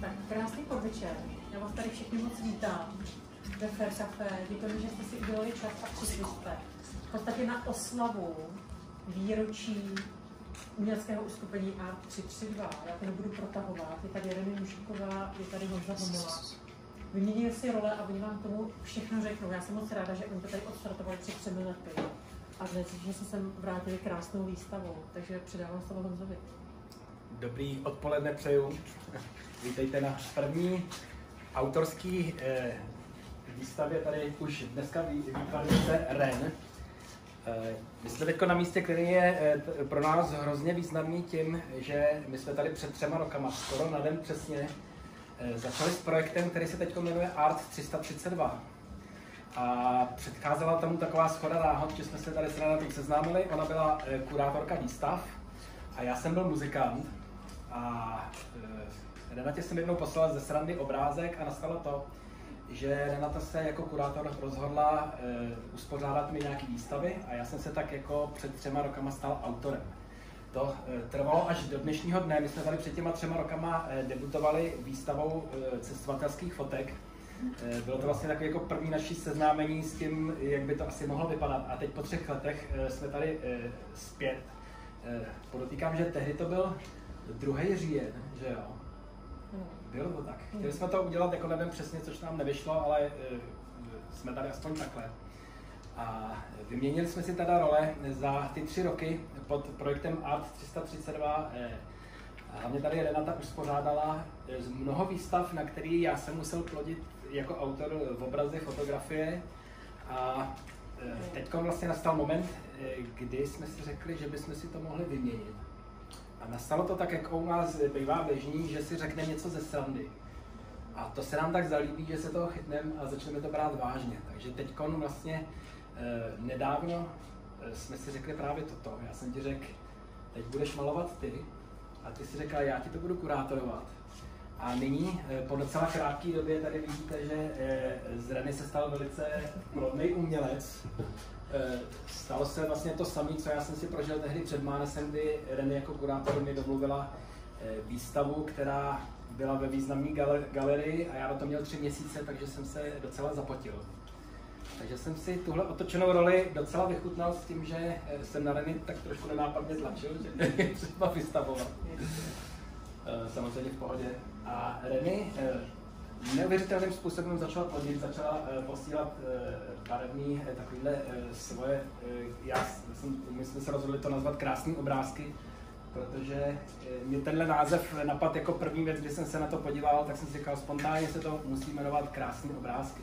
Tak krásný podvečer. Já vás tady všechny moc vítám ve Fair Café. Děkujeme, že jste si udělali čas a přišli jste. V podstatě na oslavu výročí uměleckého uskupení A332. Já to nebudu protahovat. Je tady Remy Mušíková, je tady Honza Homola. Vyměnili si role a oni vám tomu všechno řeknou. Já jsem moc ráda, že oni to tady odstartovali před třemi lety. A dnes, že se sem vrátili krásnou výstavou. Takže předávám slovo Honzovi. Dobrý odpoledne přeju. Vítejte na první autorský eh, výstavě tady už dneska vý- výtvarnice REN. Eh, my jsme teď na místě, který je eh, pro nás hrozně významný tím, že my jsme tady před třema rokama, skoro na den přesně, eh, začali s projektem, který se teď jmenuje Art 332. A předcházela tomu taková schoda náhod, že jsme se tady s Renatou seznámili. Ona byla eh, kurátorka výstav a já jsem byl muzikant. A eh, Renatě jsem jednou poslal ze srandy obrázek a nastalo to, že Renata se jako kurátor rozhodla eh, uspořádat mi nějaký výstavy a já jsem se tak jako před třema rokama stal autorem. To trvalo až do dnešního dne. My jsme tady před těma třema rokama debutovali výstavou cestovatelských fotek. Eh, Bylo to vlastně takové jako první naší seznámení s tím, jak by to asi mohlo vypadat. A teď po třech letech eh, jsme tady eh, zpět. Podotýkám, že tehdy to byl druhý říjen, že jo? Bylo to tak. Chtěli jsme to udělat, jako nevím přesně, což nám nevyšlo, ale jsme tady aspoň takhle. A vyměnili jsme si teda role za ty tři roky pod projektem Art 332. eh, a Hlavně tady Renata uspořádala z mnoho výstav, na který já jsem musel plodit jako autor v obrazy, fotografie. A teď vlastně nastal moment, eh, kdy jsme si řekli, že bychom si to mohli vyměnit. A nastalo to tak, jako u nás bývá běžný, že si řekne něco ze srandy. A to se nám tak zalíbí, že se toho chytneme a začneme to brát vážně. Takže teď vlastně eh, nedávno eh, jsme si řekli právě toto. Já jsem ti řekl, teď budeš malovat ty a ty si řekla, já ti to budu kurátorovat. A nyní, eh, po docela krátké době, tady vidíte, že eh, z Reny se stal velice plodný umělec. Eh, Stalo se vlastně to samé, co já jsem si prožil tehdy před Mánesem, kdy Reny jako kurátor mi domluvila výstavu, která byla ve významné gal- galerii a já na to měl tři měsíce, takže jsem se docela zapotil. Takže jsem si tuhle otočenou roli docela vychutnal s tím, že jsem na Reny tak trošku nenápadně tlačil, že je třeba vystavovat. Samozřejmě v pohodě. A Reny eh, neuvěřitelným způsobem začala plodit, začala eh, posílat eh, barevný takovýhle eh, svoje, já jsem, my jsme se rozhodli to nazvat krásný obrázky, protože mě tenhle název napad jako první věc, kdy jsem se na to podíval, tak jsem si říkal, spontánně se to musí jmenovat krásný obrázky.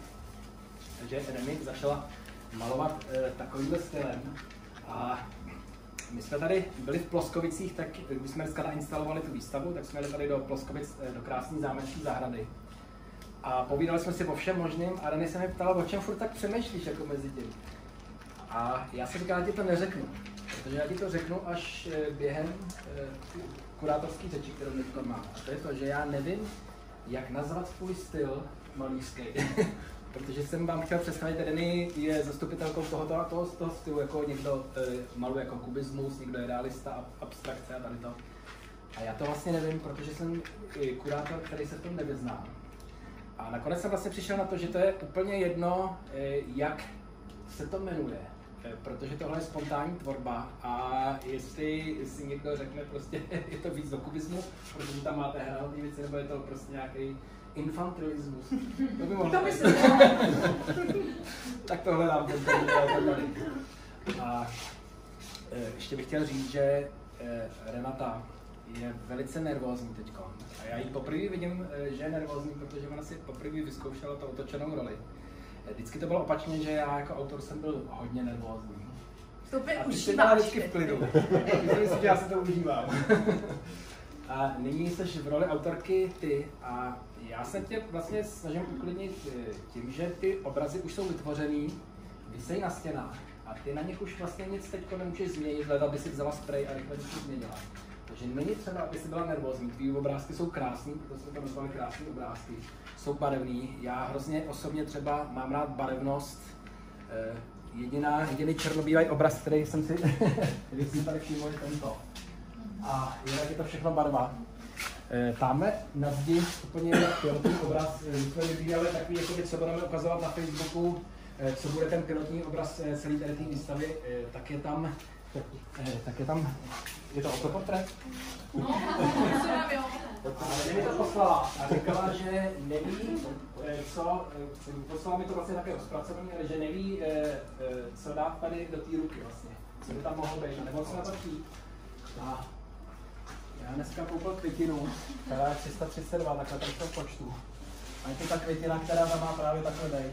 Takže Remy začala malovat takovýmhle stylem a my jsme tady byli v Ploskovicích, tak když jsme dneska nainstalovali tu výstavu, tak jsme jeli tady do Ploskovic, eh, do krásné zámeční zahrady. A povídali jsme si o všem možným a René se mi ptala, o čem furt tak přemýšlíš jako mezi tím. A já jsem říkal, já ti to neřeknu, protože já ti to řeknu až eh, během eh, kurátorské řeči, kterou teď mám. A to je to, že já nevím, jak nazvat svůj styl malířský. protože jsem vám chtěl představit, Reny je zastupitelkou tohoto a toho, toho stylu, jako někdo e, maluje jako kubismus, někdo je realista, ab- abstrakce a tady to. A já to vlastně nevím, protože jsem kurátor, který se v tom nevyzná. A nakonec jsem vlastně přišel na to, že to je úplně jedno, eh, jak se to jmenuje. Eh, Protože tohle je spontánní tvorba a jestli si někdo řekne prostě, je to víc do kubismu, protože tam máte hranatý věci, nebo je to prostě nějaký infantilismus. To by mohlo To by být. se tak tohle nám udělal tady. A eh, ještě bych chtěl říct, že eh, Renata je velice nervózní teď. A já ji poprvé vidím, že je nervózní, protože ona si poprvé vyzkoušela to otočenou roli. Vždycky to bylo opačně, že já jako autor jsem byl hodně nervózní. To A ty jsi byla vždycky v klidu. Myslím si, že já si to užívám. A nyní jsi v roli autorky ty a já se tě vlastně snažím uklidnit eh, tím, že ty obrazy už jsou vytvořený, vysejí na stěnách a ty na nich už vlastně nic teď nemůžeš změnit, leda by si vzala spray a rychle něco změnila. Takže není třeba, aby si byla nervózní. Tvý obrázky jsou krásný, proto jsme to nazvali krásné obrázky. Jsou barevný. Já hrozně osobně třeba mám rád barevnost, eh, jediná, jediný černobílý obraz, který jsem si který jsem tady všiml, je tento. A jinak je to všechno barva. E, Tamhle na zdi úplně pilotní obraz, my jsme vybírali takový, jako co budeme ukazovat na Facebooku, co bude ten pilotní obraz tady té výstavy, tak je tam, tak je tam, je to autoportrét? No, jo. Ale mi to poslala a říkala, že neví, co, poslala mi to vlastně také rozpracovaný, ale že neví, co dát tady do té ruky vlastně, co by tam mohlo být, nebo co na to chtít. A já dneska koupil květinu, která je 332, takhle tady to počtu. A je to ta květina, která tam má právě takhle dej.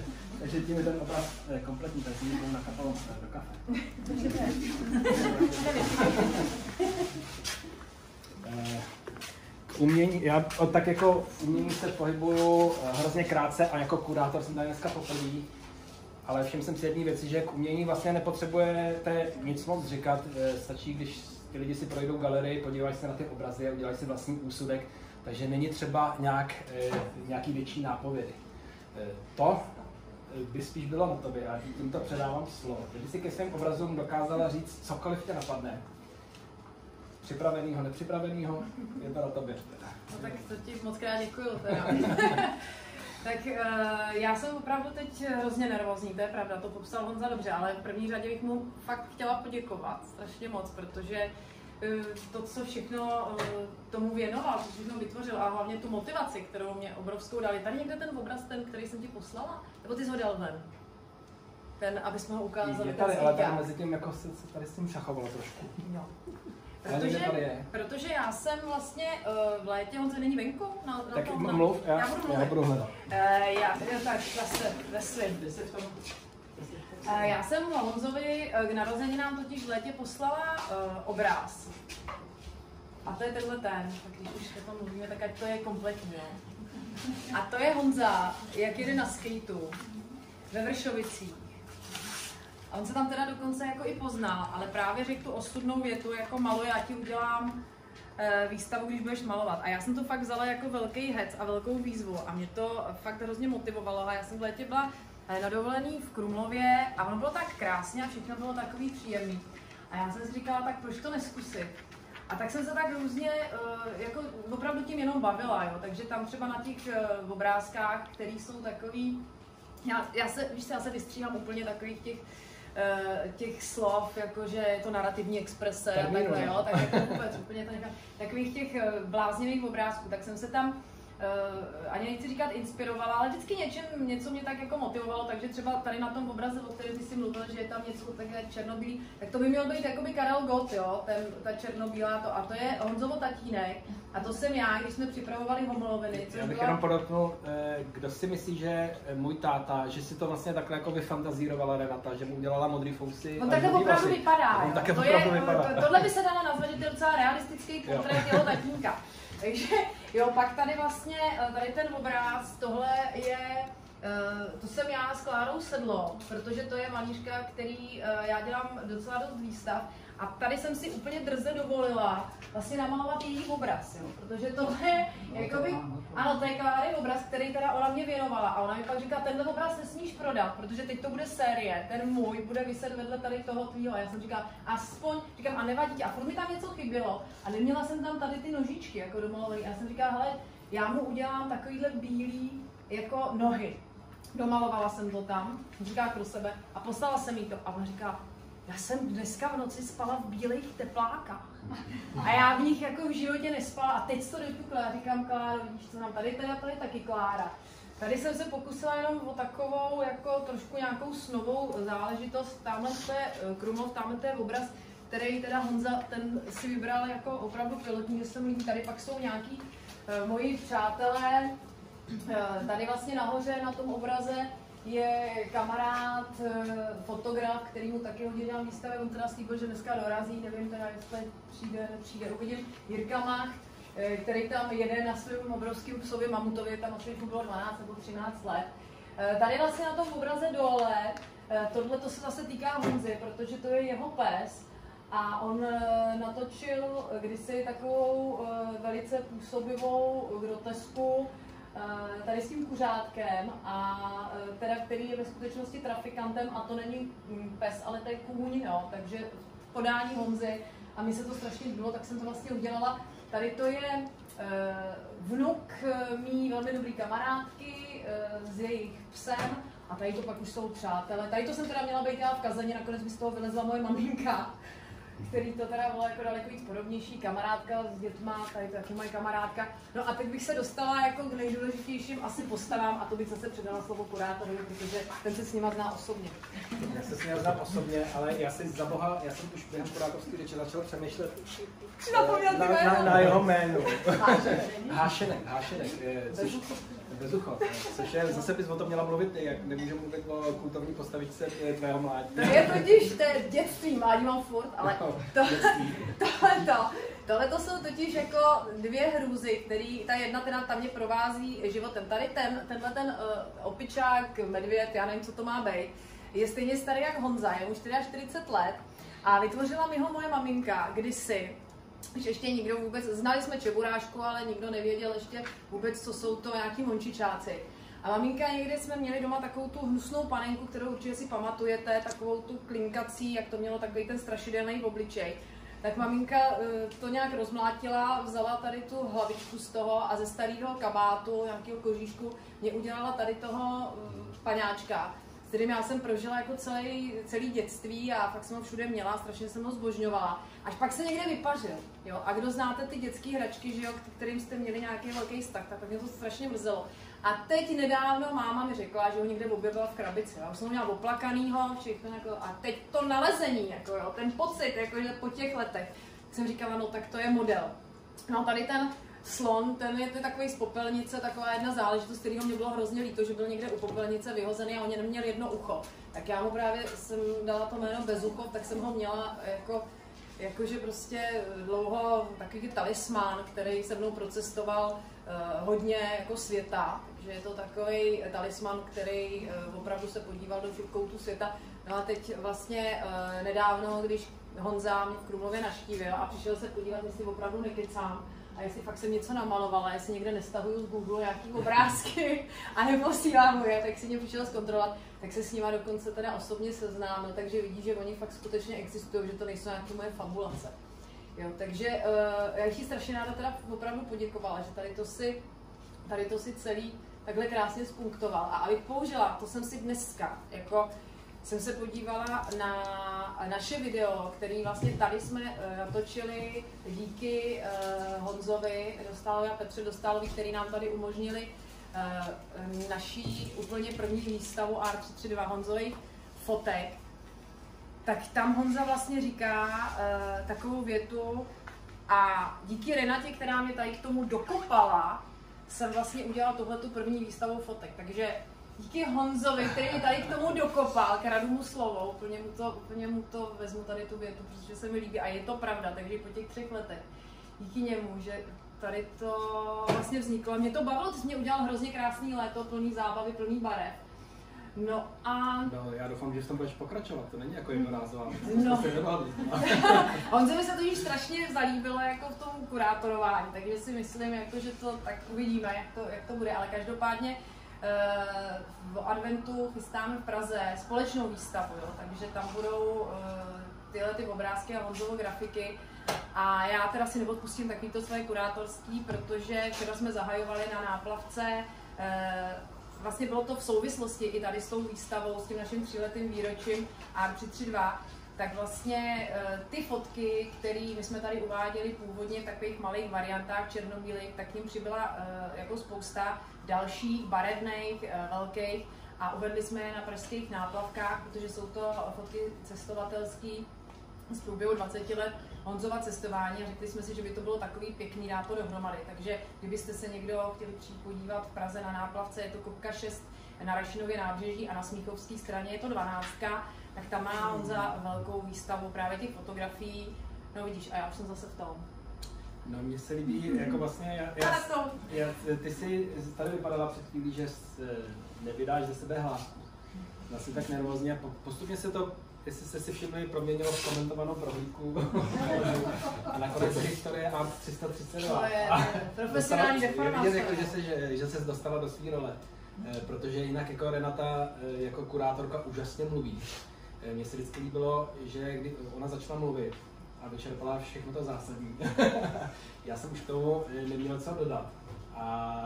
Takže tím je ten obraz kompletní, takže ji na nakapal do kafe. umění, já tak jako umění se pohybuju hrozně krátce a jako kurátor jsem tady dneska poprvé, ale všim jsem si jedné věci, že k umění vlastně nepotřebujete nic moc říkat, stačí, když ty lidi si projdou galerii, podívají se na ty obrazy a udělají si vlastní úsudek, takže není třeba nějak, nějaký větší nápovědy. To by spíš bylo na tobě a tímto předávám slovo. Kdyby si ke svým obrazům dokázala říct cokoliv tě napadne, připravenýho, nepřipravenýho, je to na tobě. No tak to ti moc krát děkuju teda. tak uh, já jsem opravdu teď hrozně nervózní, to je pravda, to popsal Honza dobře, ale v první řadě bych mu fakt chtěla poděkovat strašně moc, protože uh, to, co všechno uh, tomu věnoval, co všechno vytvořil a hlavně tu motivaci, kterou mě obrovskou dali. Tady někde ten obraz, ten, který jsem ti poslala, nebo ty jsi ho dal ven? Ten, aby jsme ho ukázali. Je tady, ale tady mezi tím jako se, se tady s tím šachovalo trošku. Jo. Protože, protože já jsem vlastně uh, v létě, on se není venku? Na, na tak tom, mluv, já, já budu já budu hledat. Uh, já, tak zase ve svým. Uh, já jsem Honzovi uh, k narozeninám totiž v létě poslala uh, obráz. A to je tenhle ten, tak když už o tom mluvíme, tak ať to je kompletní. A to je Honza, jak jede na skateu ve Vršovicích a on se tam teda dokonce jako i poznal, ale právě řekl tu ostudnou větu, jako malo, já ti udělám výstavu, když budeš malovat. A já jsem to fakt vzala jako velký hec a velkou výzvu a mě to fakt hrozně motivovalo a já jsem v létě byla eh, na dovolený v Krumlově a ono bylo tak krásně a všechno bylo takový příjemný. A já jsem si říkala, tak proč to neskusit? A tak jsem se tak různě, uh, jako opravdu tím jenom bavila, jo. Takže tam třeba na těch uh, obrázkách, které jsou takový, já, já se, víš, já se vystříhám úplně takových těch Eh, těch slov, jako že je to narrativní exprese a takhle, jo, tak jako vůbec úplně to nechám. Takových těch eh, bláznivých obrázků, tak jsem se tam uh, ani nechci říkat inspirovala, ale vždycky něčem, něco mě tak jako motivovalo, takže třeba tady na tom obraze, o kterém jsi mluvil, že je tam něco takové černobílý, tak to by měl být jakoby Karel Gott, jo, ten, ta černobílá to, a to je Honzovo tatínek, a to jsem já, když jsme připravovali homoloviny. Já bych byla... jenom podotknul, eh, kdo si myslí, že můj táta, že si to vlastně takhle jako vyfantazírovala Renata, že mu udělala modrý fousy. On takhle opravdu vlasy. vypadá. On také to opravdu je, vypadá. To, tohle by se dalo nazvat, že to je docela realistický portrét jeho tatínka. Takže jo, pak tady vlastně, eh, tady ten obraz, tohle je, eh, to jsem já s Klárou Sedlo, protože to je malířka, který eh, já dělám docela dost výstav a tady jsem si úplně drze dovolila vlastně namalovat její obraz, jo, protože tohle je, no, jakoby, ano, to je Kláry obraz, který teda ona mě věnovala a ona mi pak říká, tenhle obraz nesmíš prodat, protože teď to bude série, ten můj bude vyset vedle tady toho tvýho. A já jsem říkala, aspoň, říkám, a nevadí, a furt mi tam něco chybělo a neměla jsem tam tady ty nožičky jako domalovaný. A já jsem říkala, hele, já mu udělám takovýhle bílý jako nohy. Domalovala jsem to tam, říká pro sebe a poslala jsem jí to a on říká, já jsem dneska v noci spala v bílých teplákách. A já v nich jako v životě nespala. A teď to dotukla. Já říkám, Kláro, vidíš, co nám tady, teda tady taky Klára. Tady jsem se pokusila jenom o takovou, jako trošku nějakou snovou záležitost. Tamhle je eh, Krumlov, tamhle je obraz, který teda Honza, ten si vybral jako opravdu pilotní, že jsem líbí. Tady pak jsou nějaký uh, moji přátelé, uh, tady vlastně nahoře na tom obraze je kamarád, eh, fotograf, který mu taky hodně dělal výstavy, on teda slíbil, že dneska dorazí, nevím teda, jestli přijde, nepřijde, uvidím. Jirka Mach, eh, který tam jede na svém obrovském psovi mamutovi, tam asi bylo 12 nebo 13 let. Eh, tady vlastně na tom obraze dole, tohle to se zase týká Honzy, protože to je jeho pes, a on natočil kdysi takovou velice působivou grotesku tady s tím kuřátkem, a eh, teda, který je ve skutečnosti trafikantem a to není mm, pes, ale to je kůň, jo, takže podání Honzy a mi se to strašně líbilo, tak jsem to vlastně udělala. Tady to je vnuk mý velmi dobrý kamarádky s jejich psem a tady to pak už jsou přátelé. Tady to jsem teda měla být já v Kazaně, nakonec by z toho vylezla moje maminka který to teda bylo jako daleko víc podobnější, kamarádka s dětma, tady to taky moje kamarádka. No a teď bych se dostala jako k nejdůležitějším asi postavám a to bych zase předala slovo kurátorovi, protože ten se s nima zná osobně. Já se s ním znám osobně, ale já si za boha, já jsem už během kurátorské řeči začal přemýšlet na, na, na, na, jeho jménu. Hášenek, Hášenek. Bezucho, což je, zase bys o tom měla mluvit ty, jak nemůžu mluvit o kultovní postavičce tvého mládí. To je totiž to je dětství, mládí mám furt, ale no, to, tohle to, tohle to jsou totiž jako dvě hrůzy, který, ta jedna teda tam mě provází životem. Tady ten, tenhle ten uh, opičák, medvěd, já nevím, co to má být, je stejně starý jak Honza, je už 40 let a vytvořila mi ho moje maminka kdysi, že ještě nikdo vůbec, znali jsme čeburášku, ale nikdo nevěděl ještě vůbec, co jsou to nějaký mončičáci. A maminka někdy jsme měli doma takovou tu hnusnou panenku, kterou určitě si pamatujete, takovou tu klinkací, jak to mělo takový ten strašidelný obličej. Tak maminka eh, to nějak rozmlátila, vzala tady tu hlavičku z toho a ze starého kabátu, nějakého kožíšku, mě udělala tady toho eh, paňáčka kterým já jsem prožila jako celý, celý dětství a fakt jsem ho všude měla, strašně jsem ho zbožňovala. Až pak se někde vypařil. Jo? A kdo znáte ty dětské hračky, že jo, kterým jste měli nějaký velký vztah, tak mě to strašně mrzelo. A teď nedávno máma mi řekla, že ho někde objevila v krabici. Já jsem ho měla oplakanýho, všechno jako, a teď to nalezení, jako jo, ten pocit, jako, že po těch letech, jsem říkala, no tak to je model. No tady ten slon, ten je ten takový z popelnice, taková jedna záležitost, kterého mě bylo hrozně líto, že byl někde u popelnice vyhozený a on neměl jedno ucho. Tak já mu právě jsem dala to jméno Bezuchov, tak jsem ho měla jako jakože prostě dlouho takový talismán, který se mnou procestoval uh, hodně jako světa, že je to takový talisman, který uh, opravdu se podíval do koutů světa. No a teď vlastně uh, nedávno, když Honza mě v Krumlově naštívil a přišel se podívat, jestli opravdu nekecám, a jestli fakt jsem něco namalovala, jestli někde nestahuju z Google nějaký obrázky a neposílám je, tak si mě přišel zkontrolovat, tak se s nima dokonce teda osobně seznámil, takže vidí, že oni fakt skutečně existují, že to nejsou nějaké moje fabulace. Jo, takže uh, já bych strašně ráda teda opravdu poděkovala, že tady to si, tady to si celý takhle krásně spunktoval. A abych použila, to jsem si dneska jako jsem se podívala na naše video, který vlastně tady jsme uh, natočili díky uh, Honzovi Dostálovi a Petře Dostálovi, který nám tady umožnili uh, naší úplně první výstavu R332 Honzových fotek. Tak tam Honza vlastně říká takovou větu a díky Renatě, která mě tady k tomu dokopala, jsem vlastně udělala tohle tu první výstavu fotek. Takže díky Honzovi, který mě tady k tomu dokopal, kradu mu slovo, úplně mu to, úplně mu to vezmu tady tu větu, protože se mi líbí a je to pravda, takže po těch třech letech díky němu, že tady to vlastně vzniklo. Mě to bavilo, ty jsi mě udělal hrozně krásný léto, plný zábavy, plný barev. No a... No, já doufám, že v tom budeš pokračovat, to není jako jednorázová no. On se mi se to již strašně zalíbilo jako v tom kurátorování, takže si myslím, jako, že to tak uvidíme, jak to, jak to bude, ale každopádně v adventu chystáme v Praze společnou výstavu, jo, takže tam budou eh, tyhle ty obrázky a Honzovo grafiky. A já teda si neodpustím takovýto své kurátorský, protože včera jsme zahajovali na náplavce eh, vlastně bylo to v souvislosti i tady s tou výstavou, s tím naším tříletým výročím R332, tak vlastně ty fotky, které my jsme tady uváděli původně v takových malých variantách černobílých, tak ním přibyla jako spousta dalších barevných, eh, velkých a uvedli jsme je na pražských náplavkách, protože jsou to fotky cestovatelský z průběhu 20 let Honzova cestování a řekli jsme si, že by to bylo takový pěkný dát to dohromady. Takže kdybyste se někdo chtěli přijít podívat v Praze na náplavce, je to Kopka 6 na Rašinově nábřeží a na Smíchovské straně je to 12, tak tam má Honza velkou výstavu právě těch fotografií. No vidíš, a já už jsem zase v tom. No mně se líbí, jako vlastně, já, já, já, ty jsi tady vypadala před chvílí, že nevydáš ze sebe hlásku. Vlastně tak nervózně a postupně se to jestli jste si všimli, proměnilo v komentovanou prohlídku. a nakonec historie Art 332. To je A profesionální deformace. vidět, jako, že, se, že, že se dostala do své role. Eh, Protože jinak jako Renata eh, jako kurátorka úžasně mluví. Eh, Mně se vždycky líbilo, že kdy ona začala mluvit a vyčerpala všechno to zásadní. Já jsem už k tomu neměl co dodat. A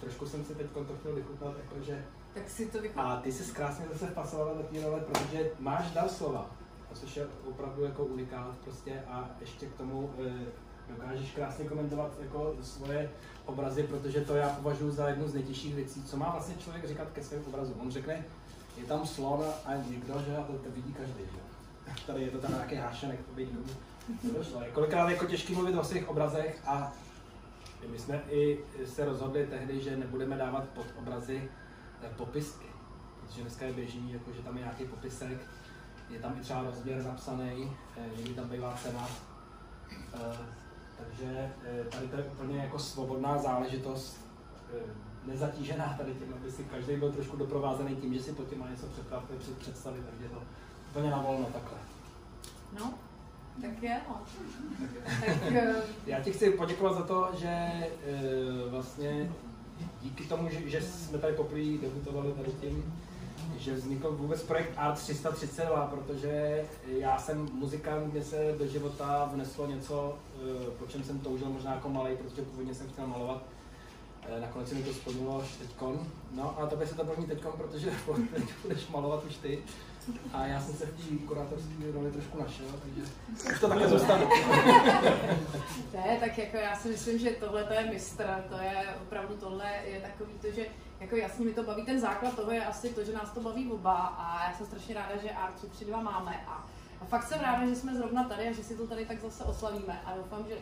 trošku jsem si teď to chtěl vychutnat, jakože Tak si to vychází. a ty jsi krásně zase vpasovala do té role, protože máš dar slova, což je opravdu jako unikát prostě a ještě k tomu dokážeš krásně komentovat jako svoje obrazy, protože to já považuji za jednu z nejtěžších věcí, co má vlastně člověk říkat ke svým obrazům. On řekne, je tam slon a někdo, že a to, to vidí každý, že? Tady je to tam nějaký hášenek, to došlo. Kolikrát je jako těžký mluvit o svých obrazech a my jsme i se rozhodli tehdy, že nebudeme dávat pod obrazy eh, popisky. Protože dneska je běžný, jako, že tam je nějaký popisek, je tam i třeba rozměr napsaný, eh, někdy tam bývá cena. Takže eh, tady to je úplně jako svobodná záležitost, eh, nezatížená tady tím, aby si každý byl trošku doprovázený tím, že si pod tím má něco představit, před- představit, takže je to úplně na volno takhle. No, tak je, no. Tak eh, Já ti chci poděkovat za to, že vlastně díky tomu, že, že jsme tady poprvé debutovali tady tím, že vznikl vůbec projekt Art 332, protože já jsem muzikant, kde se do života vneslo něco, e, po čem jsem toužil možná jako malý, protože původně jsem chtěl malovat. E, nakonec se mi to splnilo až teďkon. No a tobě se to plní teďkon, protože teď budeš malovat už ty. A já jsem se v té kurátorské roli trošku našel, takže už to takhle zůstane. Ne, tak jako já si myslím, že tohle to je mistr, to je opravdu tohle je takový to, že jako jasně mi to baví, ten základ toho je asi to, že nás to baví oba a já jsem strašně ráda, že Art 32 máme a, a fakt jsem ráda, že jsme zrovna tady a že si to tady tak zase oslavíme a doufám, že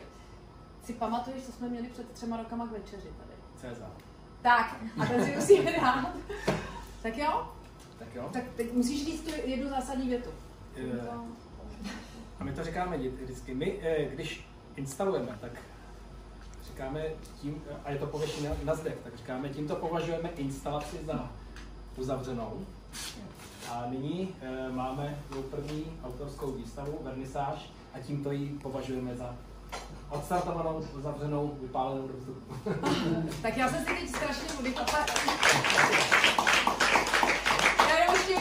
si pamatuješ, co jsme měli před třema rokama k večeři tady. Cezar. Tak, a ten si musíme dát. Tak jo, Tak jo. tak teď musíš říct tu jednu zásadní větu. Eh, A my to říkáme vždy- vždycky. My, eh, když instalujeme, tak říkáme tím, a je to pověší na, na zdech, tak říkáme, tímto považujeme instalaci za uzavřenou. A nyní eh, máme první autorskou výstavu, vernisáž, a tímto ji považujeme za odstartovanou, uzavřenou, vypálenou do vzduchu. Tak já jsem si teď strašně oddychla.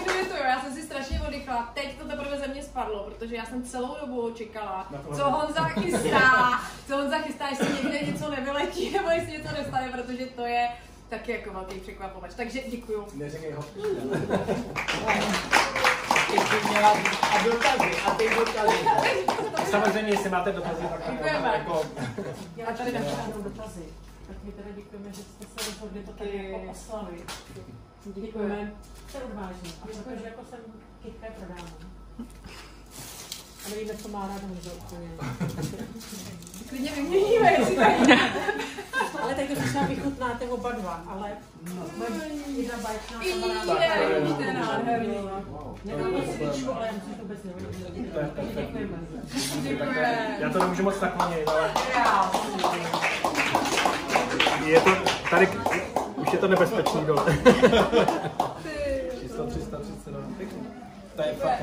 Jo. já jsem si strašně oddychla. Teď to teprve ze mě spadlo, protože já jsem celou dobu čekala, co Honza chystá, co Honza chystá, jestli někde něco nevyletí, nebo jestli něco nestane, protože to je taky jako velký překvapovač. Takže děkuju. Neříkej ho. A dotazy, a ty dotazy. Samozřejmě, jestli máte dotazy, tak Děkujeme. jako, Já tady dotazy. Tak my teda děkujeme, že jste se rozhodli to tady jako oslavit. Děkujeme. To je odvážný. A protože jako jsem kytka prodávám. A nevíme, co má rád Honzo úplně. Klidně vyměníme, jestli tak. Ale teď to třeba vychutnáte oba dva, ale bude jedna baječná kamarádka. Je, to je nádherný. Nemám moc svíčku, ale já myslím, že to vůbec perfektní. Děkujeme. Děkujeme. já to nemůžu moc naklonit, ale je to tady, je to nebezpečný dole. 300, 330, pěkný. To je fakt.